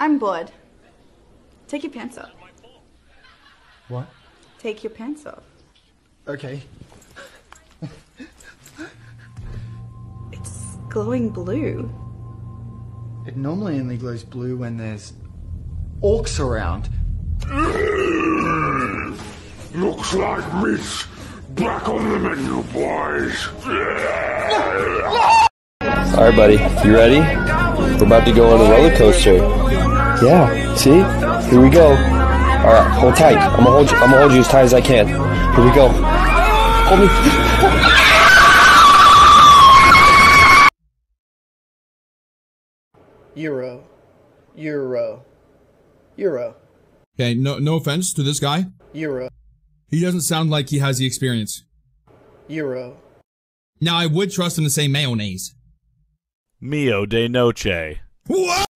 I'm bored. Take your pants off. What? Take your pants off. Okay. It's glowing blue. It normally only glows blue when there's orcs around. Mm. Looks like meat's back on the menu, boys. All right, buddy. You ready? We're about to go on a roller coaster. Yeah. See? Here we go. All right. Hold tight. I'm gonna hold you. I'm gonna hold you as tight as I can. Here we go. Hold me. Euro. Euro. Euro. Okay, no no offense to this guy. Euro. He doesn't sound like he has the experience. Euro. Now I would trust him to say mayonnaise. Mio de noche. What?